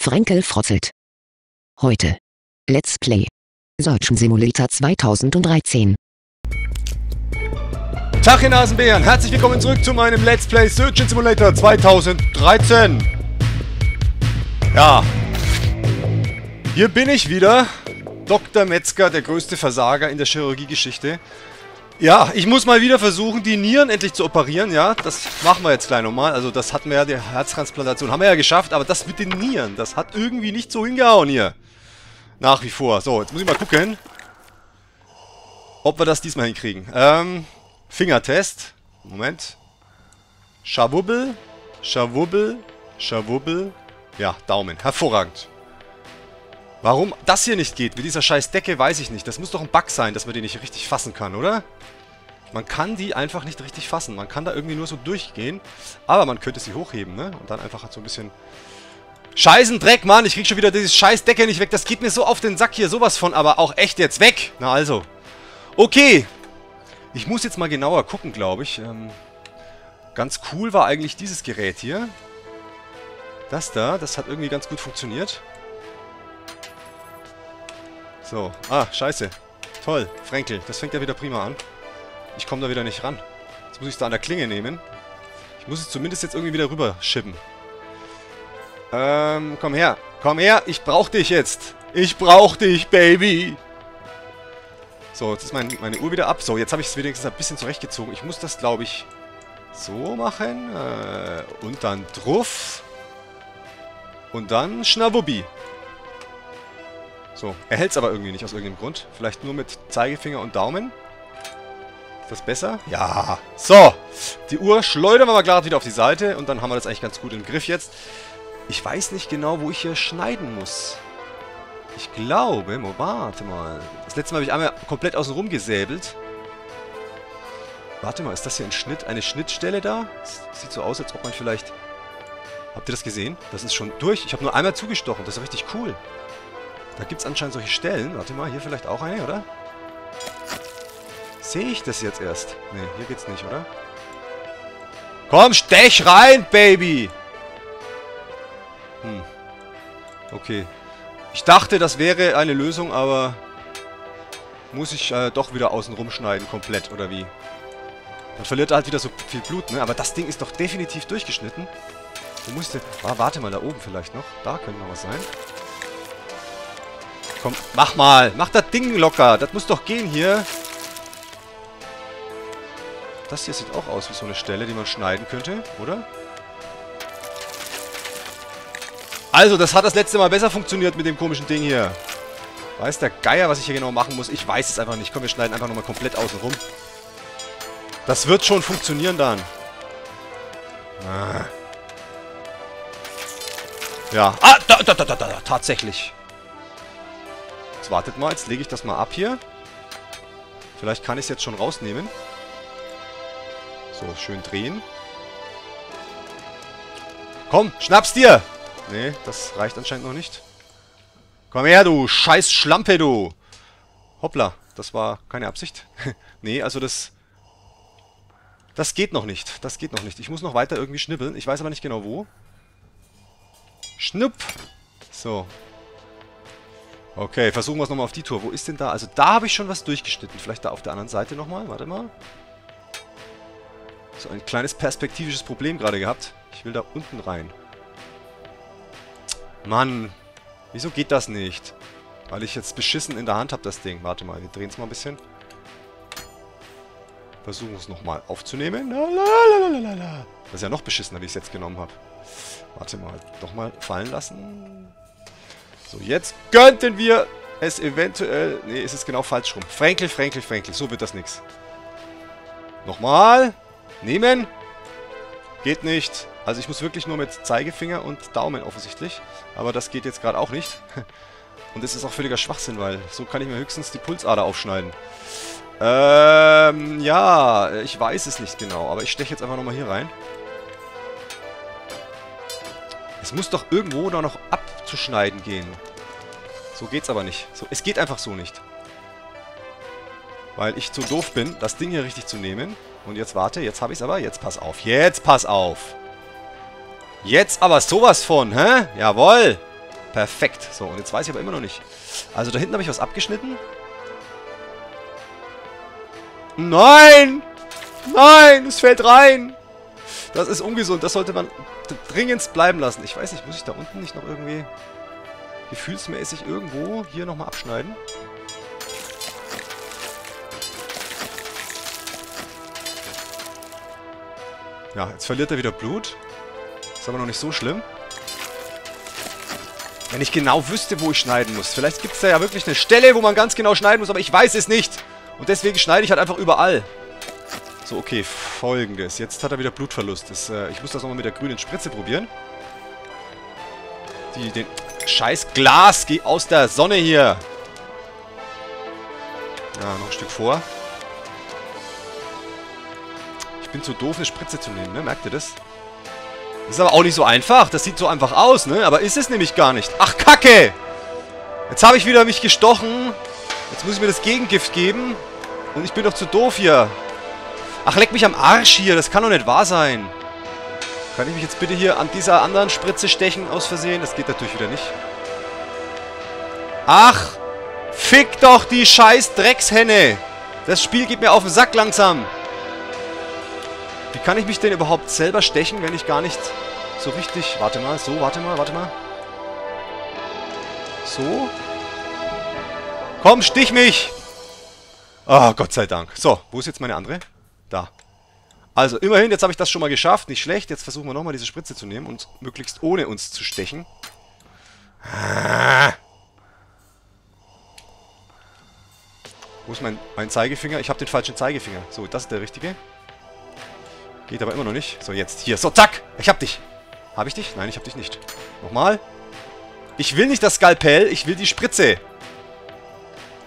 Frenkel frotzelt. Heute. Let's Play. Search Simulator 2013. Tag, ihr Nasenbären! Herzlich willkommen zurück zu meinem Let's Play Search Simulator 2013. Ja. Hier bin ich wieder. Dr. Metzger, der größte Versager in der Chirurgiegeschichte. Ja, ich muss mal wieder versuchen, die Nieren endlich zu operieren, ja. Das machen wir jetzt gleich nochmal. Also das hatten wir ja, die Herztransplantation haben wir ja geschafft, aber das mit den Nieren, das hat irgendwie nicht so hingehauen hier. Nach wie vor. So, jetzt muss ich mal gucken, ob wir das diesmal hinkriegen. Ähm, Fingertest. Moment. Schawubbel, Schawubbel, Schawubbel. Ja, Daumen. Hervorragend. Warum das hier nicht geht, mit dieser scheiß Decke, weiß ich nicht. Das muss doch ein Bug sein, dass man die nicht richtig fassen kann, oder? Man kann die einfach nicht richtig fassen. Man kann da irgendwie nur so durchgehen. Aber man könnte sie hochheben, ne? Und dann einfach so ein bisschen... Scheißen Dreck, Mann! Ich krieg schon wieder diese scheiß Decke nicht weg. Das geht mir so auf den Sack hier. Sowas von, aber auch echt jetzt weg. Na also. Okay. Ich muss jetzt mal genauer gucken, glaube ich. Ähm, ganz cool war eigentlich dieses Gerät hier. Das da, das hat irgendwie ganz gut funktioniert. So. Ah, scheiße. Toll. Frenkel, das fängt ja wieder prima an. Ich komme da wieder nicht ran. Jetzt muss ich es da an der Klinge nehmen. Ich muss es zumindest jetzt irgendwie wieder rüber schippen. Ähm, komm her. Komm her, ich brauch dich jetzt. Ich brauch dich, Baby. So, jetzt ist mein, meine Uhr wieder ab. So, jetzt habe ich es wenigstens ein bisschen zurechtgezogen. Ich muss das, glaube ich, so machen. Äh, und dann drauf. Und dann Schnabubbi. So, er hält es aber irgendwie nicht aus irgendeinem Grund. Vielleicht nur mit Zeigefinger und Daumen. Ist das besser? Ja. So, die Uhr schleudern wir mal gerade wieder auf die Seite und dann haben wir das eigentlich ganz gut im Griff jetzt. Ich weiß nicht genau, wo ich hier schneiden muss. Ich glaube, warte mal. Das letzte Mal habe ich einmal komplett außen rum gesäbelt. Warte mal, ist das hier ein Schnitt, eine Schnittstelle da? Das sieht so aus, als ob man vielleicht... Habt ihr das gesehen? Das ist schon durch. Ich habe nur einmal zugestochen. Das ist richtig cool. Da gibt es anscheinend solche Stellen. Warte mal, hier vielleicht auch eine, oder? Sehe ich das jetzt erst? Ne, hier geht's nicht, oder? Komm, stech rein, Baby! Hm. Okay. Ich dachte, das wäre eine Lösung, aber... Muss ich äh, doch wieder außen rumschneiden, komplett, oder wie? Dann verliert er halt wieder so viel Blut, ne? Aber das Ding ist doch definitiv durchgeschnitten. Wo muss ich denn... Ah, warte mal, da oben vielleicht noch. Da könnte noch was sein. Komm, mach mal. Mach das Ding locker. Das muss doch gehen hier. Das hier sieht auch aus wie so eine Stelle, die man schneiden könnte, oder? Also, das hat das letzte Mal besser funktioniert mit dem komischen Ding hier. Weiß der Geier, was ich hier genau machen muss? Ich weiß es einfach nicht. Komm, wir schneiden einfach nochmal komplett außen rum. Das wird schon funktionieren dann. Ah. Ja. Ah, da, da, da, da, da, tatsächlich. Jetzt wartet mal, jetzt lege ich das mal ab hier. Vielleicht kann ich es jetzt schon rausnehmen. So, schön drehen. Komm, schnapp's dir! Nee, das reicht anscheinend noch nicht. Komm her, du scheiß Schlampe, du! Hoppla, das war keine Absicht. nee, also das... Das geht noch nicht. Das geht noch nicht. Ich muss noch weiter irgendwie schnibbeln. Ich weiß aber nicht genau wo. Schnupp! So. Okay, versuchen wir es nochmal auf die Tour. Wo ist denn da? Also da habe ich schon was durchgeschnitten. Vielleicht da auf der anderen Seite nochmal. Warte mal. So ein kleines perspektivisches Problem gerade gehabt. Ich will da unten rein. Mann, wieso geht das nicht? Weil ich jetzt beschissen in der Hand habe, das Ding. Warte mal, wir drehen es mal ein bisschen. Versuchen es nochmal aufzunehmen. Das ist ja noch beschissener, wie ich es jetzt genommen habe. Warte mal, doch mal fallen lassen. So, jetzt könnten wir es eventuell... Ne, es ist genau falsch rum. Frenkel, Frenkel, Frenkel. So wird das nichts. Nochmal. Nehmen. Geht nicht. Also ich muss wirklich nur mit Zeigefinger und Daumen offensichtlich. Aber das geht jetzt gerade auch nicht. Und es ist auch völliger Schwachsinn, weil so kann ich mir höchstens die Pulsader aufschneiden. Ähm, ja, ich weiß es nicht genau, aber ich steche jetzt einfach nochmal hier rein. Es muss doch irgendwo da noch abzuschneiden gehen. So geht's aber nicht. So, es geht einfach so nicht. Weil ich zu doof bin, das Ding hier richtig zu nehmen. Und jetzt warte, jetzt habe ich es aber. Jetzt pass auf. Jetzt pass auf. Jetzt aber sowas von, hä? Jawoll. Perfekt. So, und jetzt weiß ich aber immer noch nicht. Also da hinten habe ich was abgeschnitten. Nein! Nein, es fällt rein! Das ist ungesund, das sollte man dringend bleiben lassen. Ich weiß nicht, muss ich da unten nicht noch irgendwie gefühlsmäßig irgendwo hier nochmal abschneiden? Ja, jetzt verliert er wieder Blut. Ist aber noch nicht so schlimm. Wenn ich genau wüsste, wo ich schneiden muss. Vielleicht gibt es da ja wirklich eine Stelle, wo man ganz genau schneiden muss, aber ich weiß es nicht. Und deswegen schneide ich halt einfach überall. So, okay, folgendes. Jetzt hat er wieder Blutverlust. Das, äh, ich muss das nochmal mit der grünen Spritze probieren. Die, den scheiß Glas, geh aus der Sonne hier. Ja, noch ein Stück vor. Ich bin zu doof, eine Spritze zu nehmen, ne? Merkt ihr das? Das ist aber auch nicht so einfach. Das sieht so einfach aus, ne? Aber ist es nämlich gar nicht. Ach, Kacke! Jetzt habe ich wieder mich gestochen. Jetzt muss ich mir das Gegengift geben. Und ich bin doch zu doof hier. Ach, leck mich am Arsch hier. Das kann doch nicht wahr sein. Kann ich mich jetzt bitte hier an dieser anderen Spritze stechen aus Versehen? Das geht natürlich wieder nicht. Ach! Fick doch die scheiß Dreckshenne! Das Spiel geht mir auf den Sack langsam. Wie kann ich mich denn überhaupt selber stechen, wenn ich gar nicht so richtig... Warte mal, so, warte mal, warte mal. So. Komm, stich mich! Oh, Gott sei Dank. So, wo ist jetzt meine andere? Da. Also, immerhin, jetzt habe ich das schon mal geschafft. Nicht schlecht. Jetzt versuchen wir nochmal diese Spritze zu nehmen und möglichst ohne uns zu stechen. Wo ist mein, mein Zeigefinger? Ich habe den falschen Zeigefinger. So, das ist der richtige. Geht aber immer noch nicht. So, jetzt. Hier. So, zack. Ich hab dich. Habe ich dich? Nein, ich hab dich nicht. Nochmal. Ich will nicht das Skalpell. Ich will die Spritze.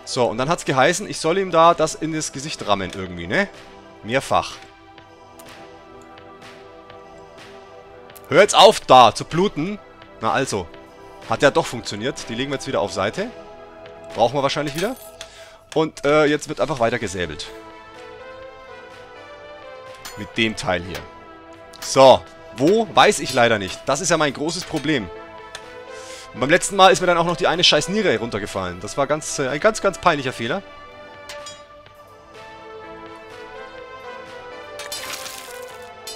So, und dann hat's geheißen, ich soll ihm da das in das Gesicht rammen irgendwie, ne? Mehrfach. Hör jetzt auf da zu bluten. Na also. Hat ja doch funktioniert. Die legen wir jetzt wieder auf Seite. Brauchen wir wahrscheinlich wieder. Und äh, jetzt wird einfach weiter gesäbelt. Mit dem Teil hier. So. Wo? Weiß ich leider nicht. Das ist ja mein großes Problem. Und beim letzten Mal ist mir dann auch noch die eine scheiß Niere runtergefallen. Das war ganz, äh, ein ganz, ganz peinlicher Fehler.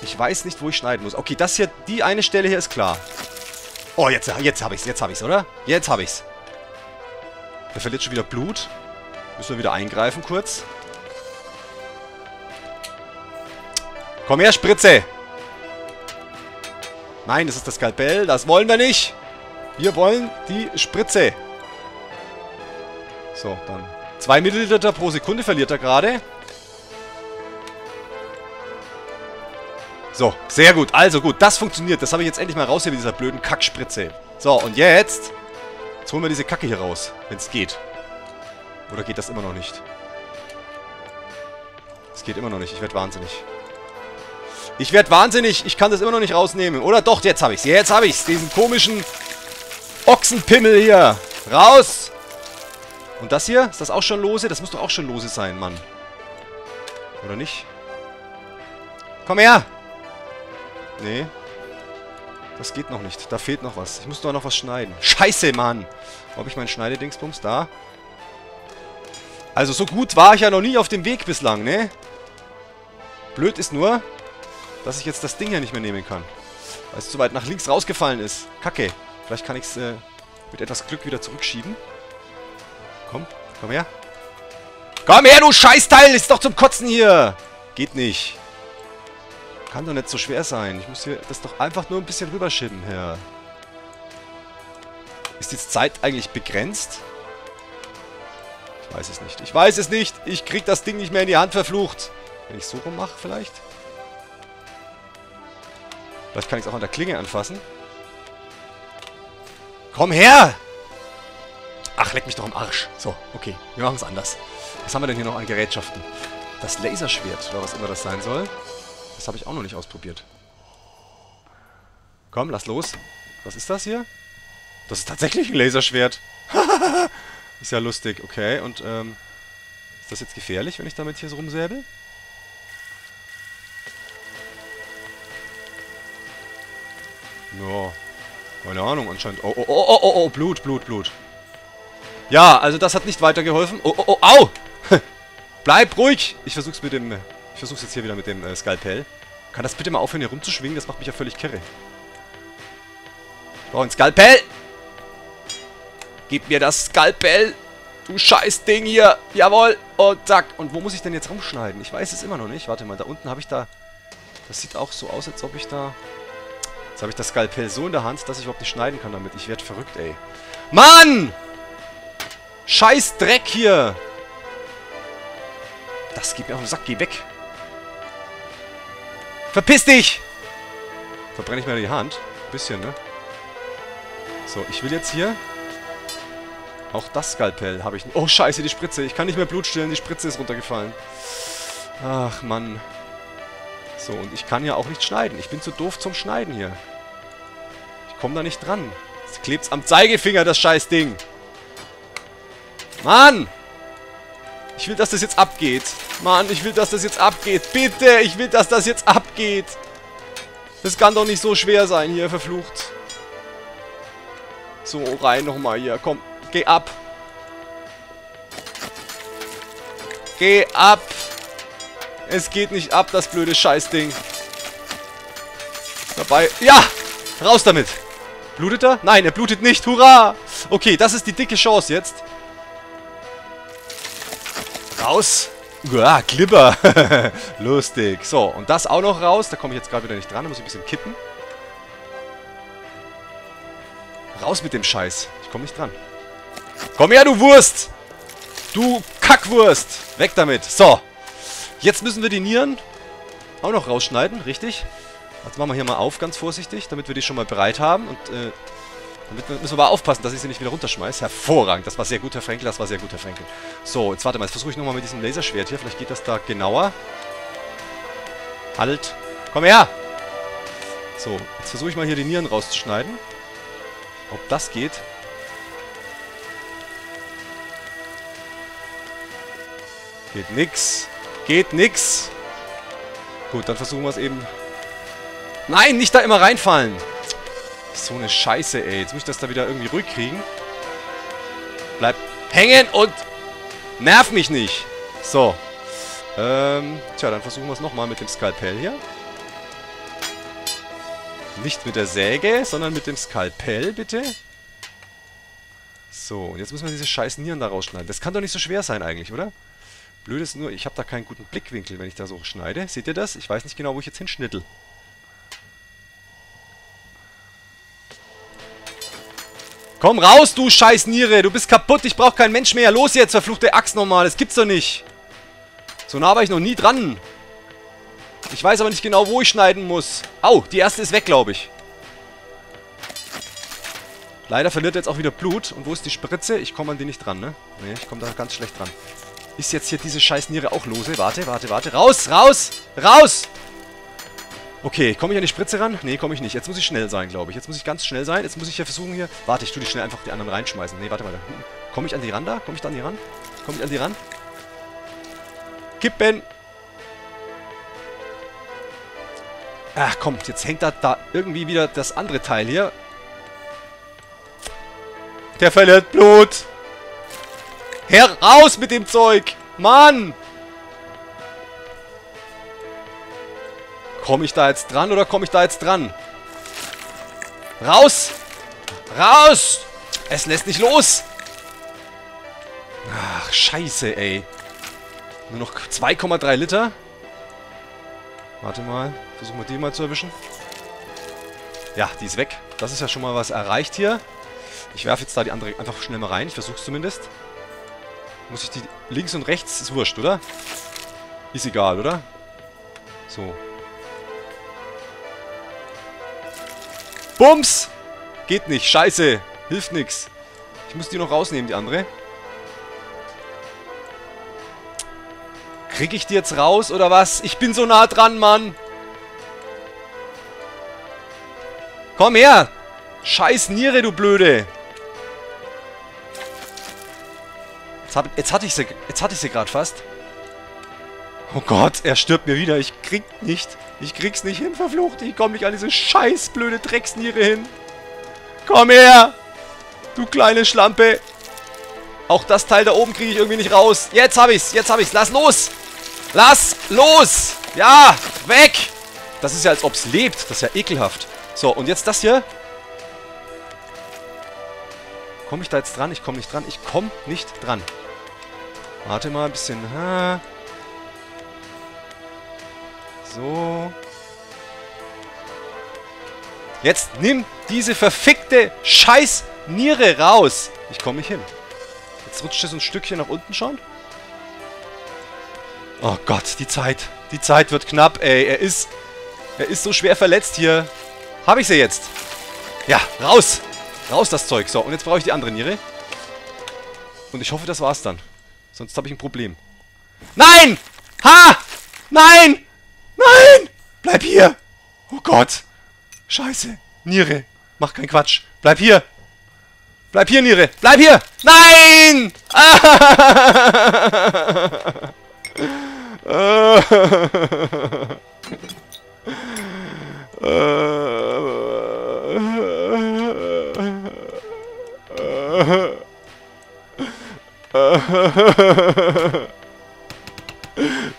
Ich weiß nicht, wo ich schneiden muss. Okay, das hier, die eine Stelle hier ist klar. Oh, jetzt, jetzt habe ich's, jetzt habe ich's, oder? Jetzt habe ich's. Der verliert schon wieder Blut. Müssen wir wieder eingreifen kurz. Komm her, Spritze! Nein, das ist das Skalpell. Das wollen wir nicht. Wir wollen die Spritze. So, dann. 2 Milliliter pro Sekunde verliert er gerade. So, sehr gut. Also gut, das funktioniert. Das habe ich jetzt endlich mal raus hier mit dieser blöden Kackspritze. So, und jetzt... Jetzt holen wir diese Kacke hier raus, wenn es geht. Oder geht das immer noch nicht? Es geht immer noch nicht. Ich werde wahnsinnig. Ich werde wahnsinnig. Ich kann das immer noch nicht rausnehmen. Oder doch, jetzt habe ich es. Jetzt habe ich es. Diesen komischen Ochsenpimmel hier. Raus! Und das hier? Ist das auch schon lose? Das muss doch auch schon lose sein, Mann. Oder nicht? Komm her! Nee. Das geht noch nicht. Da fehlt noch was. Ich muss doch noch was schneiden. Scheiße, Mann! Habe ich meinen Schneidedingsbums? Da. Also so gut war ich ja noch nie auf dem Weg bislang, ne? Blöd ist nur, dass ich jetzt das Ding hier nicht mehr nehmen kann. Weil es zu weit nach links rausgefallen ist. Kacke. Vielleicht kann ich es äh, mit etwas Glück wieder zurückschieben. Komm, komm her. Komm her, du Scheißteil! Ist doch zum Kotzen hier! Geht nicht. Kann doch nicht so schwer sein. Ich muss hier das doch einfach nur ein bisschen rüberschieben, Herr. Ist jetzt Zeit eigentlich begrenzt? Ich weiß es nicht. Ich weiß es nicht. Ich krieg das Ding nicht mehr in die Hand verflucht. Wenn ich so rum mache, vielleicht? Vielleicht kann ich es auch an der Klinge anfassen. Komm her! Ach, leck mich doch am Arsch. So, okay. Wir machen es anders. Was haben wir denn hier noch an Gerätschaften? Das Laserschwert, oder was immer das sein soll. Das habe ich auch noch nicht ausprobiert. Komm, lass los. Was ist das hier? Das ist tatsächlich ein Laserschwert. ist ja lustig. Okay, und ähm, ist das jetzt gefährlich, wenn ich damit hier so rumsäbel? Ja. Keine Ahnung, anscheinend. Oh, oh, oh, oh, oh, oh, Blut, Blut, Blut. Ja, also das hat nicht weitergeholfen. Oh, oh, oh, au! Bleib ruhig! Ich versuch's mit dem... Ich versuch's jetzt hier wieder mit dem äh, Skalpell. Kann das bitte mal aufhören, hier rumzuschwingen? Das macht mich ja völlig kirre. Ich brauche ein Skalpell! Gib mir das Skalpell! Du scheiß Ding hier! Jawohl! Und zack! Und wo muss ich denn jetzt rumschneiden? Ich weiß es immer noch nicht. Warte mal, da unten habe ich da... Das sieht auch so aus, als ob ich da... Jetzt habe ich das Skalpell so in der Hand, dass ich überhaupt nicht schneiden kann damit. Ich werde verrückt, ey. Mann! Scheiß Dreck hier! Das geht mir auf den Sack. Geh weg. Verpiss dich! Verbrenne ich mir die Hand. Ein bisschen, ne? So, ich will jetzt hier... Auch das Skalpell habe ich. Oh, scheiße, die Spritze. Ich kann nicht mehr Blut stillen. Die Spritze ist runtergefallen. Ach, Mann. So, und ich kann ja auch nicht schneiden. Ich bin zu doof zum Schneiden hier. Ich komme da nicht dran. Es klebt am Zeigefinger, das scheiß Ding. Mann! Ich will, dass das jetzt abgeht. Mann, ich will, dass das jetzt abgeht. Bitte, ich will, dass das jetzt abgeht. Das kann doch nicht so schwer sein hier, verflucht. So, rein nochmal hier. Komm, geh ab. Geh ab. Es geht nicht ab, das blöde Scheißding. Dabei. Ja! Raus damit! Blutet er? Nein, er blutet nicht. Hurra! Okay, das ist die dicke Chance jetzt. Raus! Ja, Glibber. Lustig. So, und das auch noch raus. Da komme ich jetzt gerade wieder nicht dran. Da muss ich ein bisschen kippen. Raus mit dem Scheiß. Ich komme nicht dran. Komm her, du Wurst! Du Kackwurst! Weg damit. So. Jetzt müssen wir die Nieren auch noch rausschneiden, richtig? Jetzt machen wir hier mal auf, ganz vorsichtig, damit wir die schon mal bereit haben. Und äh, damit müssen wir aber aufpassen, dass ich sie nicht wieder runterschmeiße. Hervorragend. Das war sehr gut, Herr Frenkel. Das war sehr gut, Herr Frenkel. So, jetzt warte mal. Jetzt versuche ich nochmal mit diesem Laserschwert hier. Vielleicht geht das da genauer. Halt. Komm her! So, jetzt versuche ich mal hier die Nieren rauszuschneiden. Ob das geht. Geht nix. Geht nix. Gut, dann versuchen wir es eben... Nein, nicht da immer reinfallen. So eine Scheiße, ey. Jetzt muss ich das da wieder irgendwie ruhig kriegen. Bleib hängen und nerv mich nicht. So. Ähm, tja, dann versuchen wir es nochmal mit dem Skalpell hier. Nicht mit der Säge, sondern mit dem Skalpell, bitte. So, und jetzt müssen wir diese scheiß Nieren da rausschneiden. Das kann doch nicht so schwer sein eigentlich, oder? Blöd ist nur, ich habe da keinen guten Blickwinkel, wenn ich da so schneide. Seht ihr das? Ich weiß nicht genau, wo ich jetzt hinschnittel. Komm raus, du scheiß Niere. Du bist kaputt. Ich brauche keinen Mensch mehr. Los jetzt, verfluchte Axt nochmal. Das gibt's doch nicht. So nah war ich noch nie dran. Ich weiß aber nicht genau, wo ich schneiden muss. Au, die erste ist weg, glaube ich. Leider verliert er jetzt auch wieder Blut. Und wo ist die Spritze? Ich komme an die nicht dran, ne? Ne, ich komme da ganz schlecht dran. Ist jetzt hier diese scheiß Niere auch lose? Warte, warte, warte. Raus, raus, raus! Okay, komme ich an die Spritze ran? Nee, komme ich nicht. Jetzt muss ich schnell sein, glaube ich. Jetzt muss ich ganz schnell sein. Jetzt muss ich ja versuchen hier... Warte, ich tue die schnell einfach die anderen reinschmeißen. Nee, warte mal. Komme ich an die ran da? Komme ich da an die ran? Komme ich an die ran? Kippen! Ach, kommt. Jetzt hängt da, da irgendwie wieder das andere Teil hier. Der verliert Blut! Heraus mit dem Zeug! Mann! Komme ich da jetzt dran oder komme ich da jetzt dran? Raus! Raus! Es lässt nicht los! Ach, scheiße, ey. Nur noch 2,3 Liter. Warte mal. Versuchen wir die mal zu erwischen. Ja, die ist weg. Das ist ja schon mal was erreicht hier. Ich werfe jetzt da die andere einfach schnell mal rein. Ich versuche es zumindest. Muss ich die links und rechts? Ist wurscht, oder? Ist egal, oder? So. Bums! Geht nicht. Scheiße. Hilft nix. Ich muss die noch rausnehmen, die andere. Krieg ich die jetzt raus, oder was? Ich bin so nah dran, Mann. Komm her. Scheiß Niere, du Blöde. Jetzt, hab, jetzt hatte ich sie, hatte ich sie gerade fast. Oh Gott, er stirbt mir wieder. Ich krieg nicht. Ich krieg's nicht hin, verflucht. Ich komme nicht an diese scheiß blöde Drecksniere hin. Komm her! Du kleine Schlampe! Auch das Teil da oben kriege ich irgendwie nicht raus. Jetzt habe ich's, jetzt habe ich's. Lass los! Lass los! Ja, weg! Das ist ja, als ob es lebt. Das ist ja ekelhaft. So, und jetzt das hier. Komme ich da jetzt dran? Ich komme nicht dran. Ich komme nicht dran. Warte mal ein bisschen. Ha. So. Jetzt nimm diese verfickte Scheiß-Niere raus. Ich komme nicht hin. Jetzt rutscht es ein Stückchen nach unten schon. Oh Gott, die Zeit. Die Zeit wird knapp, ey. Er ist... Er ist so schwer verletzt hier. Habe ich sie jetzt? Ja, raus. Raus das Zeug. So, und jetzt brauche ich die andere Niere. Und ich hoffe, das war's dann. Sonst habe ich ein Problem. Nein! Ha! Nein! Nein! Bleib hier! Oh Gott! Scheiße! Niere! Mach keinen Quatsch! Bleib hier! Bleib hier, Niere! Bleib hier! Nein!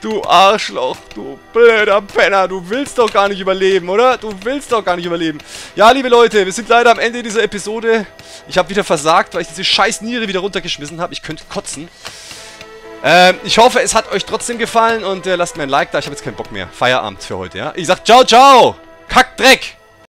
Du Arschloch, blöder Penner, du willst doch gar nicht überleben, oder? Du willst doch gar nicht überleben. Ja, liebe Leute, wir sind leider am Ende dieser Episode. Ich habe wieder versagt, weil ich diese scheiß Niere wieder runtergeschmissen habe. Ich könnte kotzen. Ähm, ich hoffe, es hat euch trotzdem gefallen und äh, lasst mir ein Like da. Ich habe jetzt keinen Bock mehr. Feierabend für heute, ja? Ich sag ciao, ciao! Kackdreck!